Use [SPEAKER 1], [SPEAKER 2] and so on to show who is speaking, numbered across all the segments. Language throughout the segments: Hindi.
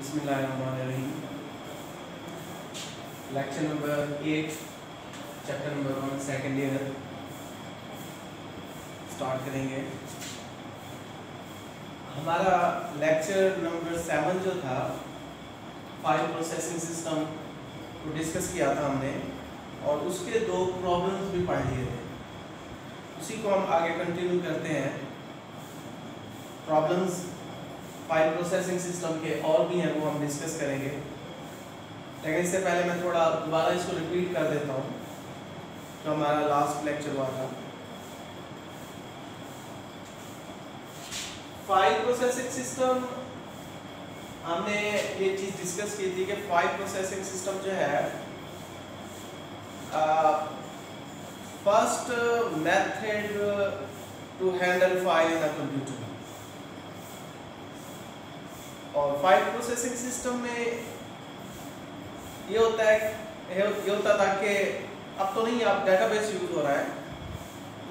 [SPEAKER 1] बिस्मिल्लाहिर्रहमानिर्रहीम। Lecture number eight chapter number one second year start करेंगे। हमारा लेक्चर नंबर सेवन जो था फ़ाइल प्रोसेसिंग सिस्टम को डिस्कस किया था हमने, और उसके दो प्रॉब्लम्स भी पढ़ लिए थे। उसी को हम आगे कंटिन्यू करते हैं। प्रॉब्लम्स फ़ाइल प्रोसेसिंग सिस्टम के और भी हैं, वो हम डिस्कस करेंगे। लेकिन इससे पहले मैं थोड़ा दोबारा इसको रिपीट कर देता हूँ, जो तो हमारा लास्ट लेक्चर हुआ था। फ़ाइल प्रोसेसिंग सिस्टम हमने ये चीज़ डिस्कस की थी कि फ़ाइल प्रोसेसिंग सिस्टम जो है first method to handle file in computer और फ़ाइल प्रोसेसिंग सिस्टम में ये होता है, ये होता था कि अब तो नहीं, अब डेटाबेस यूज़ हो रहा है।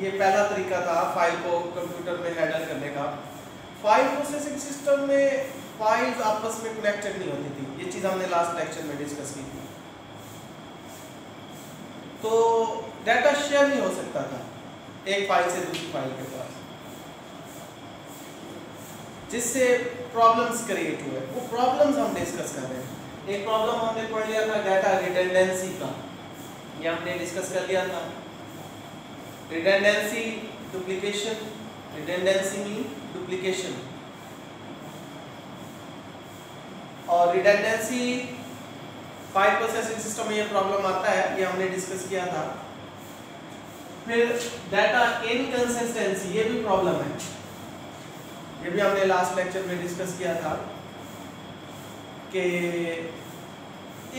[SPEAKER 1] ये पहला तरीका था फ़ाइल को कंप्यूटर में हैंडल करने का। फ़ाइल प्रोसेसिंग सिस्टम में फाइल्स आपस में कनेक्टेड नहीं होती थी। ये चीज़ हमने लास्ट लेक्चर में डिस्कस की थी। तो डाटा शेयर नहीं हो सकता था एक फ़ाइल से दूसरी फ़ाइल के पास। जिससे प्रॉब्लम्स क्रिएट हुए वो प्रॉब्लम्स हम डिस्कस कर रहे हैं। एक प्रॉब्लम हमने पढ़ लिया था डाटा रिडेंडेंसी का। ये हमने डिस्कस कर लिया था। Redundancy duplication redundancy mean duplication और रिडेंडेंसी फ़ाइल प्रोसेसिंग सिस्टम में ये प्रॉब्लम आता है, ये हमने डिस्कस किया था। फिर डाटा इनकंसिस्टेंसी ये भी प्रॉब्लम है। ये भी हमने लास्ट लेक्चर में डिस्कस किया था कि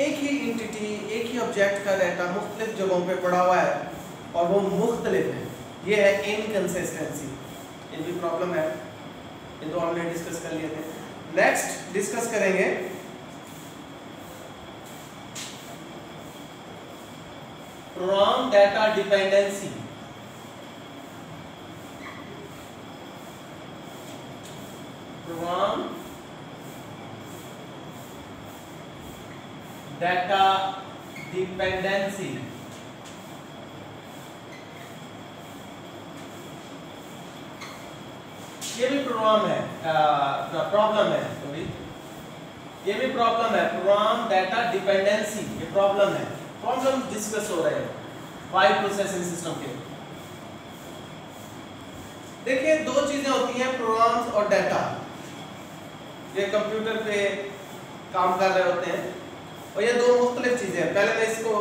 [SPEAKER 1] एक ही इंटिटी एक ही ऑब्जेक्ट का डाटा मुख्तलिफ़ जगहों पे पड़ा हुआ है और वो मुख्तलिफ़ है। ये है इनकंसिस्टेंसी ये भी प्रॉब्लम है। ये तो हमने डिस्कस कर लिए थे। नेक्स्ट डिस्कस करेंगे wrong data dependency data dependency. ये भी प्रॉब्लम है प्रॉब्लम है सॉरी ये भी प्रॉब्लम है फ्रॉम डाटा डिपेंडेंसी ये प्रॉब्लम है. प्रॉब्लम डिस्कस हो रहे हैं फ़ाइल प्रोसेसिंग सिस्टम के. देखिए, दो चीज़ें होती हैं प्रोग्राम्स और डाटा ये कंप्यूटर पे काम कर रहे होते हैं. और ये दो मुख्तलिफ़ चीज़ें हैं। पहले मैं इसको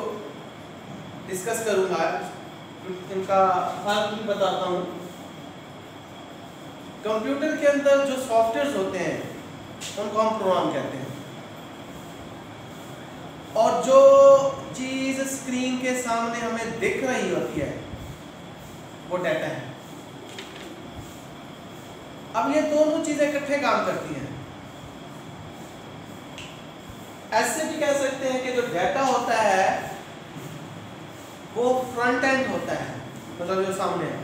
[SPEAKER 1] डिस्कस करूँगा। इनका फ़र्क भी बताता हूँ। कंप्यूटर के अंदर जो सॉफ्टवेयर होते हैं, उनको हम प्रोग्राम कहते हैं। और जो चीज़ स्क्रीन के सामने हमें दिख रही होती है, वो डाटा है। अब ये दोनों चीज़ें इकट्ठे काम करती हैं। ऐसे भी कह सकते हैं कि जो डाटा होता है, वो फ्रंट एंड होता है मतलब जो सामने है।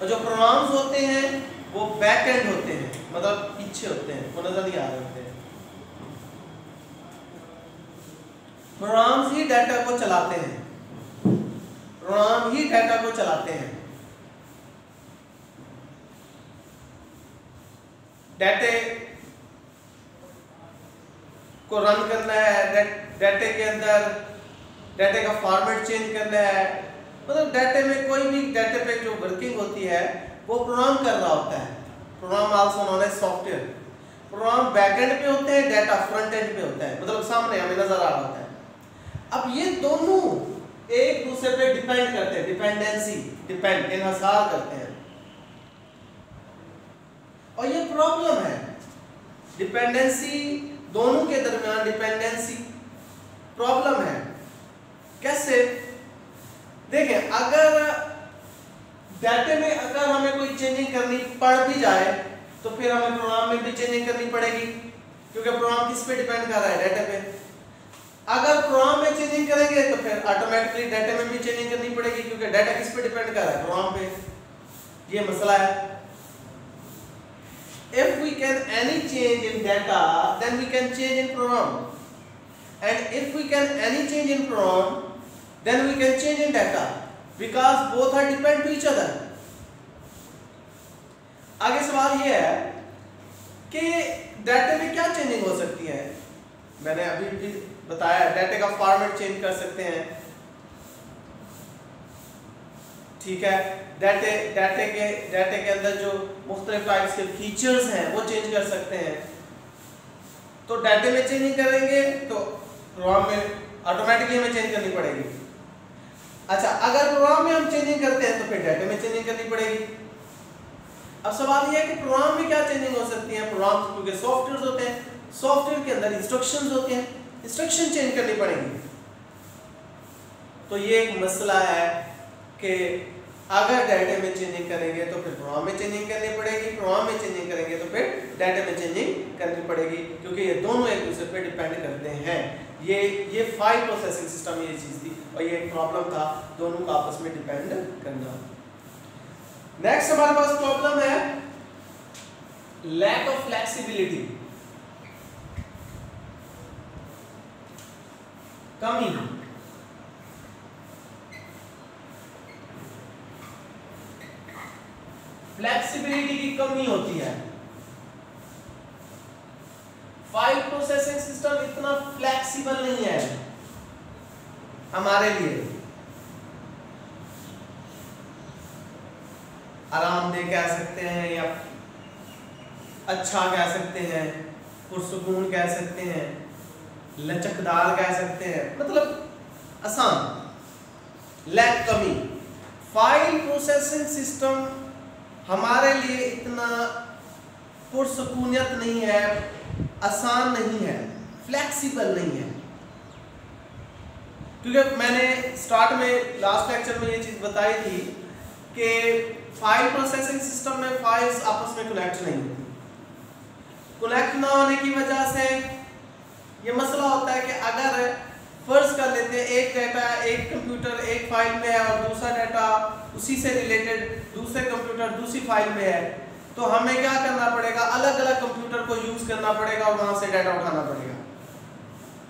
[SPEAKER 1] और जो प्रोग्राम्स होते हैं, वो बैक एंड होते हैं मतलब पीछे होते हैं, वो नज़र नहीं आ रहे होते हैं। प्रोग्राम्स ही डाटा को चलाते हैं। प्रोग्राम ही डाटा को चलाते हैं। डाटे को रन करना है डाटे के अंदर डाटे का फॉर्मेट चेंज करना है। मतलब डाटे में कोई भी डाटे पे जो वर्किंग होती है, वो प्रोग्राम कर रहा होता है। Program also known as software program backend पे होते हैं डाटा फ्रंट एंड पे होता है। मतलब सामने हमें नज़र आ रहा होता है। अब ये दोनों एक दूसरे पे डिपेंड करते हैं। डिपेंडेंसी डिपेंड इनहसार करते हैं। और ये प्रॉब्लम है। डिपेंडेंसी दोनों के दरमियान डिपेंडेंसी प्रॉब्लम है। कैसे? देखें, अगर डाटे में अगर हमें कोई चेंजिंग करनी पड़ भी जाए तो फिर हमें प्रोग्राम में भी चेंजिंग करनी पड़ेगी, क्योंकि प्रोग्राम किस पे डिपेंड कर रहा है? डाटे पे। अगर प्रोग्राम में चेंजिंग करेंगे तो फिर ऑटोमेटिकली डाटा में भी चेंजिंग करनी पड़ेगी, क्योंकि डाटा किस पे डिपेंड कर रहा है? प्रोग्राम पे। ये मसला है। If we can any change in data then we can change in program and if we can any change in program then we can change in data because both are depend to each other आगे सवाल ये है कि डाटे में क्या चेंजिंग हो सकती है मैंने अभी भी बताया डाटे का फॉर्मेट चेंज कर सकते हैं ठीक है? डाटे डाटे के डाटे के अंदर जो मुख्तलिफ़ टाइप्स के फीचर्स हैं, वो चेंज कर सकते हैं। तो डाटे में चेंजिंग करेंगे तो प्रोग्राम में ऑटोमेटिकली हमें चेंज करनी पड़ेगी। अच्छा अगर प्रोग्राम में हम चेंजिंग करते हैं तो फिर डाटे में चेंजिंग करनी पड़ेगी। अब सवाल यह है कि प्रोग्राम में क्या चेंजिंग हो सकती है? प्रोग्राम क्योंकि सॉफ्टवेयर होते हैं सॉफ्टवेयर के अंदर इंस्ट्रक्शन होते हैं इंस्ट्रक्शन चेंज करनी पड़ेगी। तो ये एक मसला है कि अगर डाटा में चेंजिंग करेंगे तो फिर प्रोग्राम में चेंजिंग करनी पड़ेगी प्रोग्राम में चेंजिंग करेंगे तो फिर डाटा में चेंजिंग करनी पड़ेगी, क्योंकि ये दोनों एक दूसरे पे डिपेंड करते हैं। ये ये फ़ाइल प्रोसेसिंग सिस्टम ये चीज़ थी और ये एक प्रॉब्लम था, दोनों का आपस में डिपेंड करना। नेक्स्ट हमारे पास प्रॉब्लम है लैक ऑफ़ फ्लेक्सिबिलिटी कमी फ्लेक्सिबिलिटी की कमी होती है। फ़ाइल प्रोसेसिंग सिस्टम इतना फ्लेक्सिबल नहीं है हमारे लिए। आरामदेह कह सकते हैं या अच्छा कह सकते हैं, पुरसकून कह सकते हैं, लचकदार कह सकते हैं मतलब आसान लैक कमी। फ़ाइल प्रोसेसिंग सिस्टम हमारे लिए इतना पुरसकूनियत नहीं है, आसान नहीं है फ्लेक्सिबल नहीं है। क्योंकि मैंने स्टार्ट में लास्ट लेक्चर में ये चीज़ बताई थी कि फ़ाइल प्रोसेसिंग सिस्टम में फाइल्स आपस में कनेक्ट नहीं होती। कनेक्ट ना होने की वजह से ये मसला होता है कि अगर फ़र्ज़ कर लेते हैं एक डाटा एक कंप्यूटर एक फ़ाइल में है और दूसरा उसी से रिलेटेड दूसरे कंप्यूटर दूसरी फ़ाइल में है। तो हमें क्या करना पड़ेगा? अलग अलग कंप्यूटर को यूज़ करना पड़ेगा और वहाँ से डाटा उठाना पड़ेगा।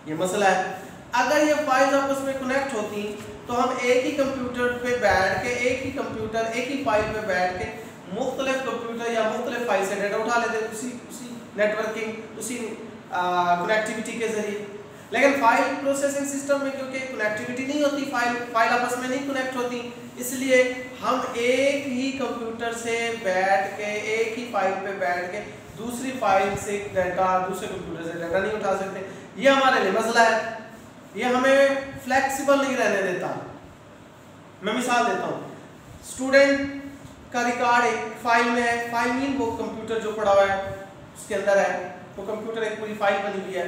[SPEAKER 1] ये मसला है। अगर ये फाइल्स आपस में कनेक्ट होती तो हम एक ही कंप्यूटर पे बैठ के, एक ही कंप्यूटर एक ही फ़ाइल पे बैठ के मुख्तलिफ़ कंप्यूटर या मुख्तलिफ़ फ़ाइल से डाटा उठा लेते उसी उसी नेटवर्किंग उसी कनेक्टिविटी के ज़रिए। लेकिन फ़ाइल प्रोसेसिंग सिस्टम में क्योंकि कनेक्टिविटी नहीं होती फ़ाइल फ़ाइल आपस में नहीं कनेक्ट होती, इसलिए हम एक ही कंप्यूटर से बैठ के, एक ही फ़ाइल पे बैठ के दूसरी फ़ाइल से डाटा दूसरे कंप्यूटर से डाटा नहीं उठा सकते। ये हमारे लिए मसला है। ये हमें फ्लेक्सिबल नहीं रहने देता। मैं मिसाल देता हूँ। स्टूडेंट का रिकॉर्ड एक फ़ाइल में है। फ़ाइल मीन वो कंप्यूटर जो पड़ा हुआ है, उसके अंदर है। वो कंप्यूटर एक पूरी फ़ाइल बनी हुई है।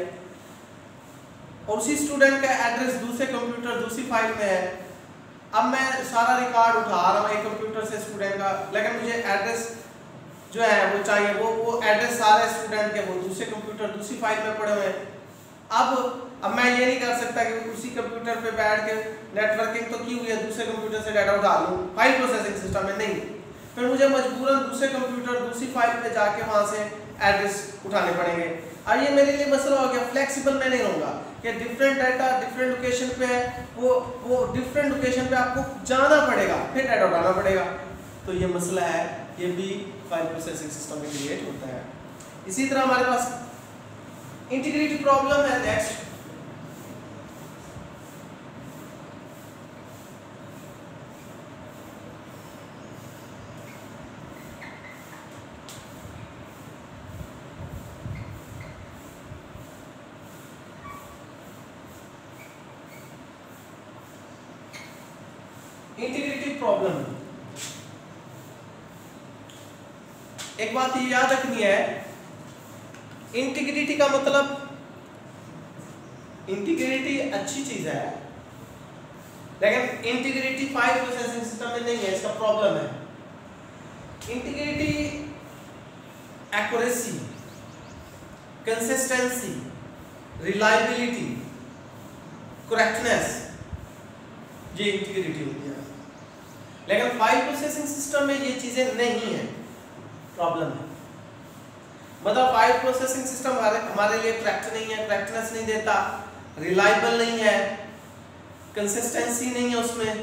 [SPEAKER 1] और उसी स्टूडेंट का एड्रेस दूसरे कंप्यूटर दूसरी फ़ाइल में है। अब मैं सारा रिकॉर्ड उठा रहा हूँ एक कंप्यूटर से स्टूडेंट का। लेकिन मुझे एड्रेस जो है, वो चाहिए, वो वो एड्रेस सारे स्टूडेंट के, वो दूसरे कंप्यूटर दूसरी फ़ाइल में पड़े हुए हैं। अब अब मैं ये नहीं कर सकता कि उसी कंप्यूटर पे बैठ के नेटवर्किंग तो की हुई है, दूसरे कंप्यूटर से डाटा उठा लूँ। फ़ाइल प्रोसेसिंग सिस्टम में नहीं। फिर मुझे मजबूरन दूसरे कंप्यूटर दूसरी फ़ाइल पे जाके वहाँ से एड्रेस उठाने पड़ेंगे। और ये मेरे लिए मसला हो गया फ्लेक्सिबल मैं नहीं रहूँगा। कि डिफरेंट डाटा डिफरेंट लोकेशन पे है, वो वो डिफरेंट लोकेशन पे आपको जाना पड़ेगा, फिर डाटा उठाना पड़ेगा। तो ये मसला है, ये भी फ़ाइल प्रोसेसिंग सिस्टम में क्रिएट होता है। इसी तरह हमारे पास इंटीग्रिटी प्रॉब्लम है नेक्स्ट प्रॉब्लम एक बात ये याद रखनी है इंटीग्रिटी का मतलब इंटीग्रिटी अच्छी चीज़ है, लेकिन इंटीग्रिटी फ़ाइल प्रोसेसिंग सिस्टम में नहीं है, इसका प्रॉब्लम है। Integrity accuracy consistency reliability correctness ये इंटीग्रिटी होती है। लेकिन फ़ाइल प्रोसेसिंग सिस्टम में ये चीज़ें नहीं है। प्रॉब्लम है। मतलब फ़ाइल प्रोसेसिंग सिस्टम हमारे लिए करेक्ट नहीं है करेक्टनेस नहीं देता रिलायबल नहीं है कंसिस्टेंसी नहीं है उसमें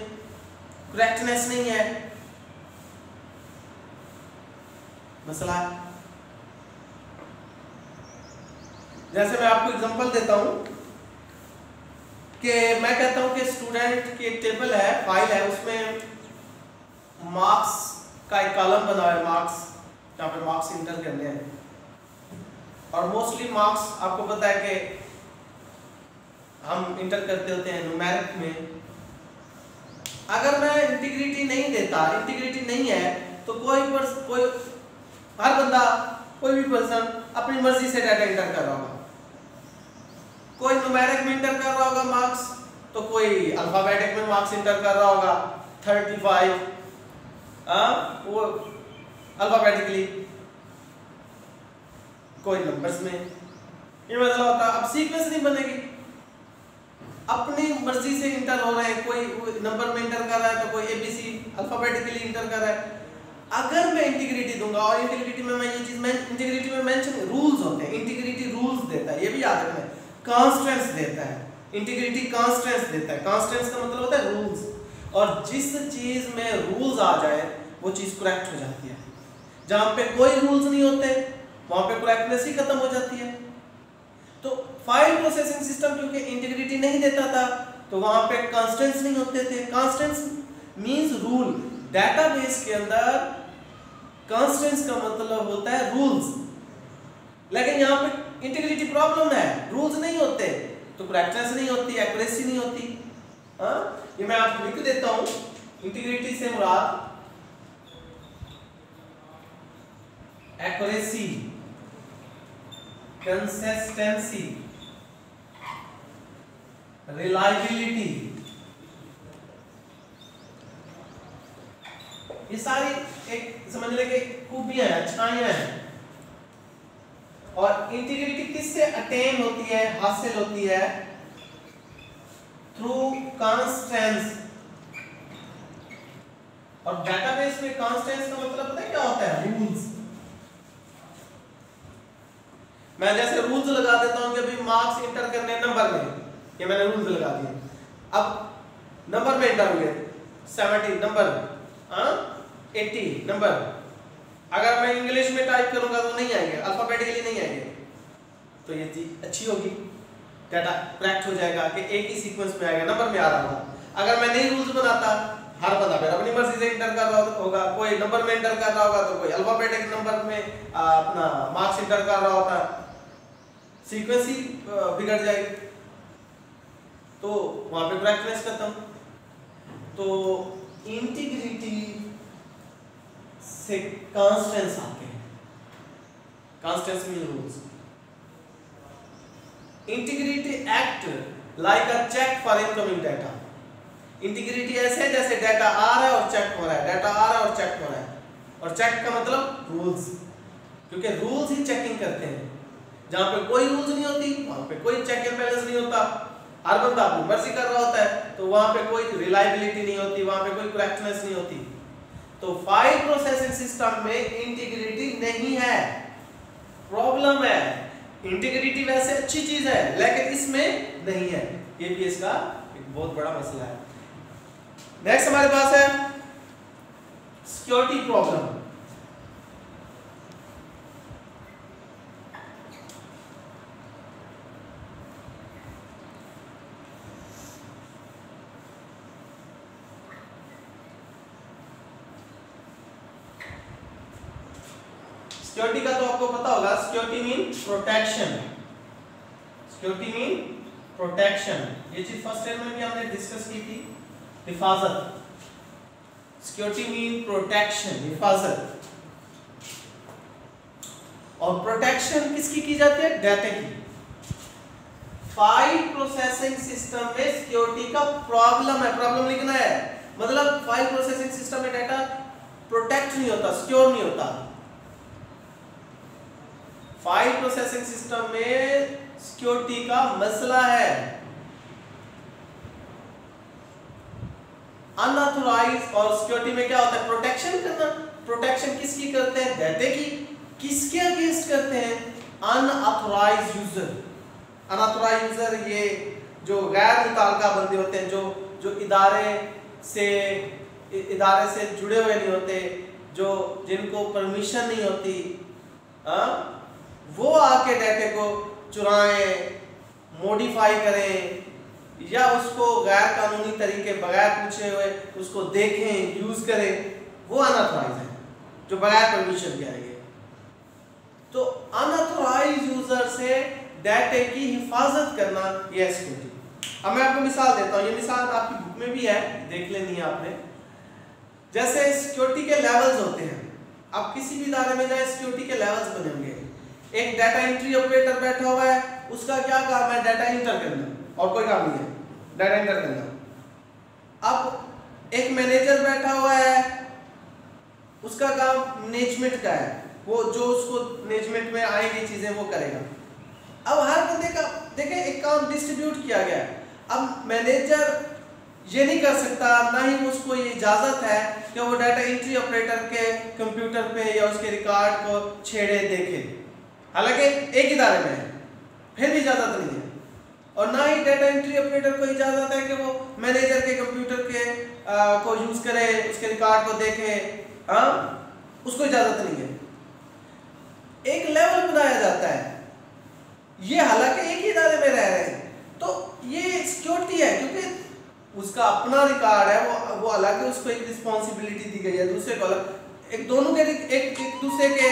[SPEAKER 1] करेक्टनेस नहीं है। मसला जैसे मैं आपको एग्जांपल देता हूँ कि मैं कहता हूँ कि स्टूडेंट की टेबल है फ़ाइल है, उसमें मार्क्स का एक कॉलम बना है, मार्क्स। जहाँ पे मार्क्स इंटर करने हैं। और मोस्टली मार्क्स आपको पता है कि हम इंटर करते होते हैं न्यूमेरिक में। अगर मैं इंटीग्रिटी नहीं देता इंटीग्रिटी नहीं है तो कोई पर कोई, हर बंदा, कोई भी पर्सन अपनी मर्ज़ी से डाटा इंटर कर रहा होगा। कोई न्यूमेरिक में इंटर कर रहा होगा मार्क्स तो कोई अल्फाबेटिक में मार्क्स इंटर कर रहा होगा। 35 हाँ वो अल्फाबेटिकली कोई नंबर्स में ये मतलब होता अब सीक्वेंस नहीं बनेगी। अपनी मर्ज़ी से इंटर हो रहे हैं। कोई नंबर में इंटर कर रहा है तो कोई एबीसी अल्फाबेटिकली इंटर कर रहा है। अगर मैं इंटीग्रिटी दूँगा और इंटीग्रिटी में मैं ये चीज़ मैं इंटीग्रिटी में मेंशन रूल्स होते हैं। इंटीग्रिटी रूल्स देता है। ये भी याद रखना है। कांस्टेंट्स देता है। इंटीग्रिटी कांस्टेंट्स देता है। कांस्टेंट्स का मतलब होता है रूल्स और जिस चीज़ में रूल्स आ जाए, वो चीज़ करेक्ट हो जाती है। जहाँ पे कोई रूल्स नहीं होते, वहाँ पे करेक्टनेस ही खत्म हो जाती है। तो फ़ाइल प्रोसेसिंग सिस्टम क्योंकि इंटीग्रिटी नहीं देता था तो वहाँ पे कांस्टेंट्स नहीं होते थे। कांस्टेंट्स मींस रूल डेटाबेस के अंदर कांस्टेंट्स का मतलब होता है रूल्स लेकिन यहाँ पे इंटीग्रिटी प्रॉब्लम है। रूल्स नहीं होते तो करेक्टनेस नहीं होती एक्यूरेसी नहीं होती। हाँ? ये मैं आपको लिख देता हूँ। इंटीग्रिटी से मुराद। एक्यूरेसी कंसिस्टेंसी रिलायबिलिटी ये सारी एक समझ ले कि खूबियाँ हैं, अच्छाइयाँ हैं। और इंटीग्रिटी किससे अटेन होती है, हासिल होती है? थ्रू कांस्टेंस और डेटाबेस में कांस्टेंस का मतलब पता है क्या होता है? रूल्स मैं जैसे रूल्स लगा देता हूँ कि अभी मार्क्स इंटर करने नंबर में। ये मैंने रूल्स लगा दिए। अब नंबर में इंटर हुए। 70 नंबर 80 नंबर अगर मैं इंग्लिश में टाइप करूँगा तो नहीं आएँगे। अल्फाबेटिकली नहीं आएँगे। तो ये चीज़ अच्छी होगी। डाटा करेक्ट हो जाएगा, कि एक ही सीक्वेंस में आएगा नंबर में आ रहा होगा। अगर मैं नई रूल्स बनाता, हर बंदा फिर अपनी मर्ज़ी से इंटर कर रहा होगा। कोई नंबर में इंटर कर रहा होगा तो कोई अल्फाबेटिक नंबर में अपना मार्क्स इंटर कर रहा होता। सीक्वेंस ही बिगड़ जाएगी। तो वहाँ पे करेक्टनेस खत्म। तो इंटीग्रिटी से कांस्टेंस आते हैं। Constraints mean rules integrity act like a check for incoming data integrity ऐसे जैसे डाटा आ रहा है और चेक हो रहा है। डाटा आ रहा है और चेक हो रहा है। और चेक का मतलब रूल्स क्योंकि रूल्स ही चेकिंग करते हैं। जहाँ पे कोई रूल्स नहीं होती, वहाँ पे कोई चेक एंड बैलेंस नहीं होता। हर बंदा अपनी मर्ज़ी कर रहा होता है तो वहाँ पे कोई रिलायबिलिटी नहीं होती, वहाँ पे कोई करेक्टनेस नहीं होती। तो फ़ाइल प्रोसेसिंग सिस्टम में इंटीग्रिटी नहीं है। प्रॉब्लम है। इंटीग्रिटी वैसे अच्छी चीज़ है, लेकिन इसमें नहीं है। ये भी इसका एक बहुत बड़ा मसला है। नेक्स्ट हमारे पास है सिक्योरिटी प्रॉब्लम सिक्योरिटी का तो आपको पता होगा security mean protection security mean protection ये चीज़ फ़र्स्ट ईयर में भी हमने डिस्कस की थी, हिफाजत. सिक्योरिटी मीन प्रोटेक्शन हिफाजत. और प्रोटेक्शन किसकी की जाती है? डाटा की. फ़ाइल प्रोसेसिंग सिस्टम में सिक्योरिटी का प्रॉब्लम है प्रॉब्लम लिखना है. मतलब फ़ाइल प्रोसेसिंग सिस्टम में डाटा प्रोटेक्ट नहीं होता सिक्योर नहीं होता. फ़ाइल प्रोसेसिंग सिस्टम में सिक्योरिटी का मसला है। अनऑथोराइज और सिक्योरिटी में क्या होता है? प्रोटेक्शन करना। प्रोटेक्शन किसकी करते हैं? डाटे की। किसके अगेंस्ट करते हैं? अनऑथोराइज यूज़र अनऑथोराइज यूज़र ये जो गैर मुतालका बंदे होते हैं, जो जो इदारे से इदारे से जुड़े हुए नहीं होते, जो जिनको परमिशन नहीं होती आ? वो आके डाटे को चुराएँ मॉडिफाई करें, या उसको गैर कानूनी तरीके बगैर पूछे हुए उसको देखें यूज़ करें, वो अनऑथराइज है, जो बगैर परमिशन के आएँगे। तो अनऑथराइज यूज़र से डेटे की हिफाजत करना ये सिक्योरिटी अब मैं आपको मिसाल देता हूँ, ये मिसाल आपकी बुक में भी है, देख लेनी है आपने। जैसे सिक्योरिटी के लेवल्स होते हैं, आप किसी भी इदारे में जाए सिक्योरिटी के लेवल्स बनेंगे। एक डाटा एंट्री ऑपरेटर बैठा हुआ है, उसका क्या काम है? डाटा इंटर करना। और कोई काम नहीं है। डाटा इंटर करना। अब एक मैनेजर बैठा हुआ है, उसका काम मैनेजमेंट का है। वो जो उसको मैनेजमेंट में आएगी चीज़ें, वो करेगा। अब हर बंदे का, देखें, एक काम डिस्ट्रीब्यूट किया गया है। अब मैनेजर ये नहीं कर सकता, ना ही उसको ये इजाज़त है कि वो डाटा एंट्री ऑपरेटर के कंप्यूटर पे या उसके रिकॉर्ड को छेड़े, देखे। हालाँकि एक इदारे में है फिर भी इजाज़त नहीं है। और ना ही डाटा एंट्री ऑपरेटर को इजाज़त है कि वो मैनेजर के कंप्यूटर के आ, को यूज़ करे उसके रिकॉर्ड को देखे। आ, उसको इजाज़त नहीं है। एक लेवल बनाया जाता है। ये हालाँकि एक ही इदारे में रह रहे हैं। तो ये सिक्योरिटी है क्योंकि उसका अपना रिकॉर्ड है वो वो अलग है उसको एक रिस्पॉन्सिबिलिटी दी गई है दूसरे को अलग। एक दोनों के एक एक दूसरे के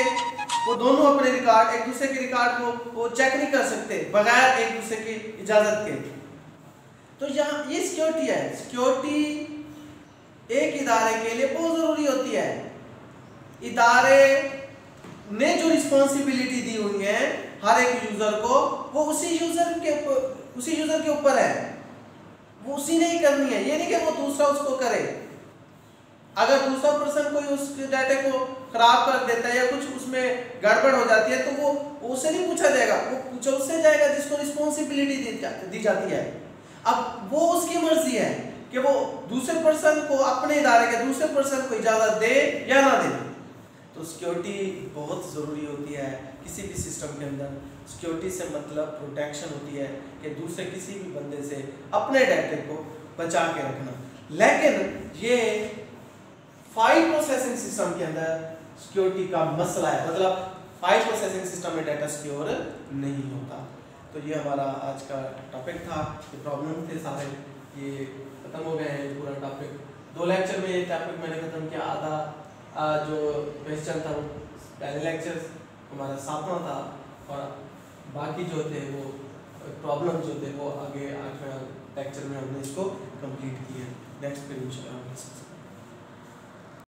[SPEAKER 1] वो दोनों अपने रिकॉर्ड, एक दूसरे के रिकॉर्ड को वो चेक नहीं कर सकते, बगैर एक दूसरे की इजाज़त के। तो यहाँ, ये सिक्योरिटी है। सिक्योरिटी एक इदारे के लिए बहुत ज़रूरी होती है। इदारे ने जो रिस्पॉन्सिबिलिटी दी हुई है हर एक यूज़र को, वो उसी यूज़र के उसी यूज़र के ऊपर है। वो उसी ने ही करनी है। ये नहीं कि वो दूसरा उसको करे। अगर दूसरा पर्सन कोई उस डाटे को खराब कर देता है या कुछ उसमें गड़बड़ हो जाती है तो वो उससे नहीं पूछा जाएगा। वो पूछा उससे जाएगा जिसको रिस्पॉन्सिबिलिटी दी, दी जाती है। अब वो उसकी मर्ज़ी है कि वो दूसरे पर्सन को अपने इदारे के दूसरे पर्सन को इजाज़त दे या ना दे। तो सिक्योरिटी बहुत ज़रूरी होती है किसी भी सिस्टम के अंदर। सिक्योरिटी से मतलब प्रोटेक्शन होती है कि दूसरे किसी भी बंदे से अपने डाटे को बचा के रखना। लेकिन ये फ़ाइल प्रोसेसिंग सिस्टम के अंदर सिक्योरिटी का मसला है। मतलब फ़ाइल प्रोसेसिंग सिस्टम में डाटा सिक्योर नहीं होता। तो ये हमारा आज का टॉपिक था। ये प्रॉब्लम थे सारे। ये खत्म हो गए हैं पूरा टॉपिक दो लेक्चर में ये टॉपिक मैंने खत्म किया। आधा जो क्वेश्चन था पहले लेक्चर हमारा सातवां था। और बाकी जो थे वो प्रॉब्लम जो थे वो आगे आठवें लेक्चर में हमने इसको कंप्लीट किए नेक्स्ट पे इंशाल्लाह